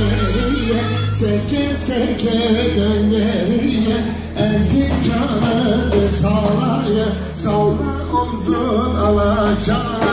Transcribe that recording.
geriye Seke seke dön geriye. Ezik canı sağlaya Salla omzun alaşağı.